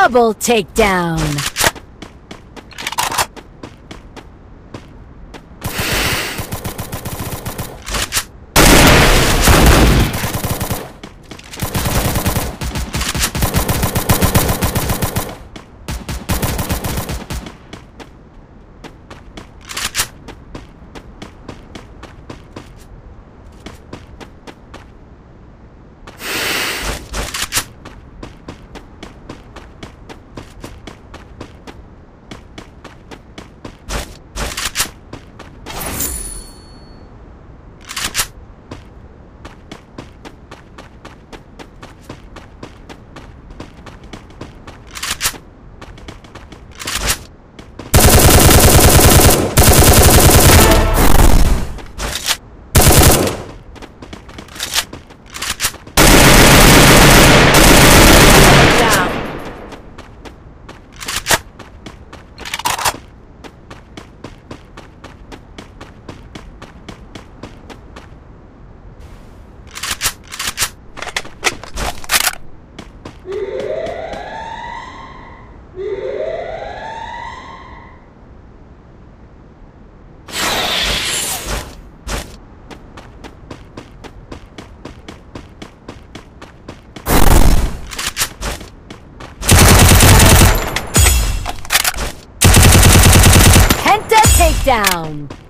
Double takedown. Down. Penta takedown.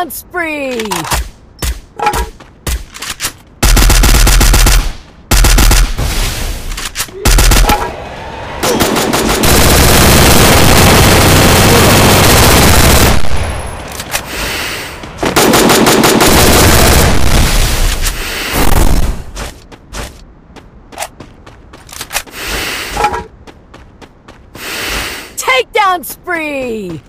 Takedown spree. Takedown spree.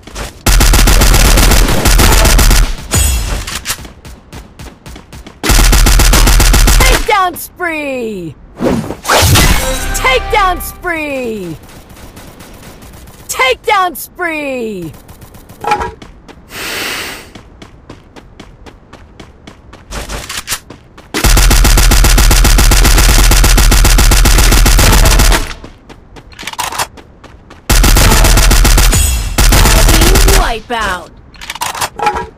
Takedown spree! Takedown spree! Takedown spree! Team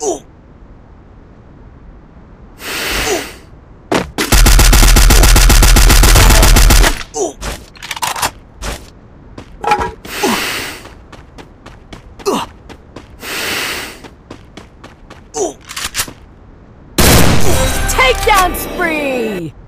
wipeout. Takedown spree!